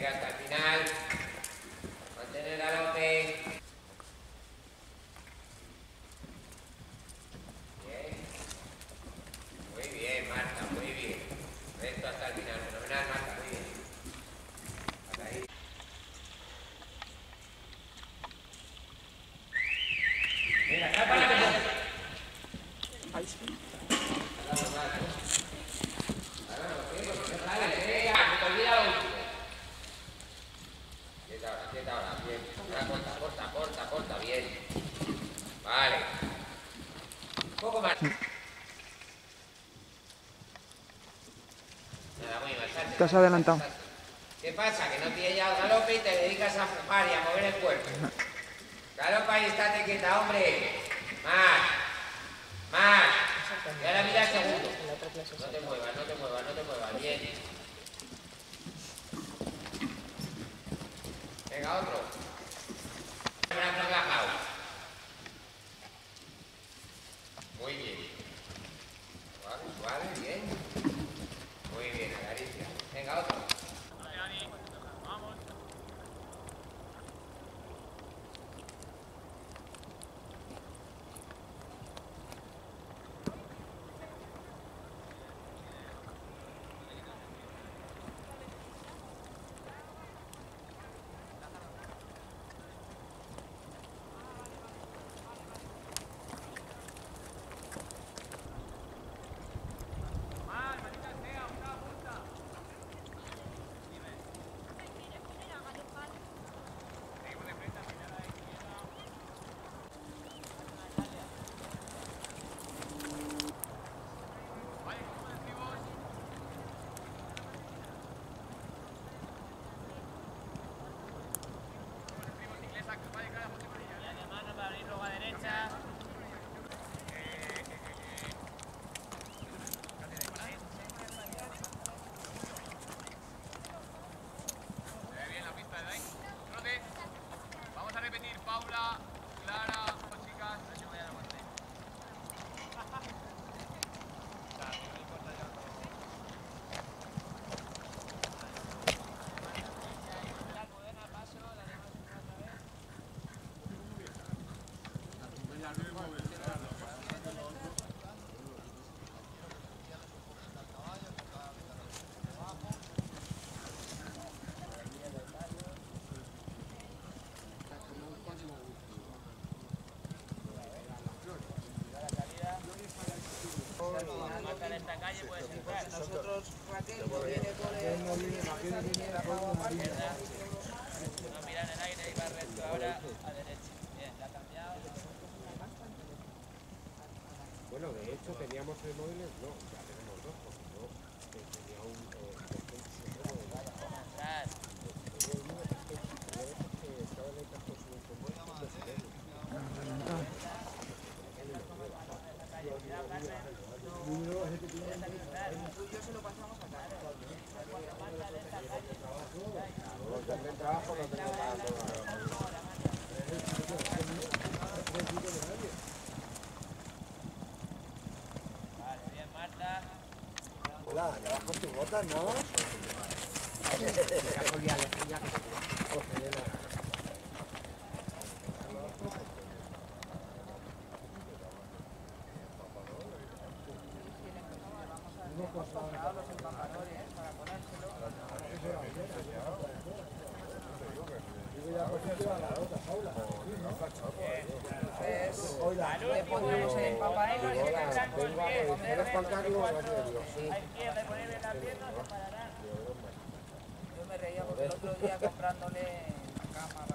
llegaste al final. Mantener la Vale. Un poco más. Nada, muy bastante. Te has adelantado. ¿Qué pasa? Que no te ya al galope y te dedicas a fumar y a mover el cuerpo. Galopa y estate quieta, hombre. Más. Más. Y ahora mira el segundo. No te muevas, no te muevas, no te muevas. Bien. Eh. Venga, otro. Vamos a repetir, Paula, Clara, chicas. Nosotros, Raquel, nos viene por el... Nos viene pava marcha. No mira en el aire y va recto ahora a derecha. Bien, la ha cambiado. Bueno, de hecho teníamos el móvil, no, ya tenemos dos, porque yo eh, tenía un... Eh, uno que que Hola, ya botas, ¿no? Yo me reía porque el otro día comprándole cama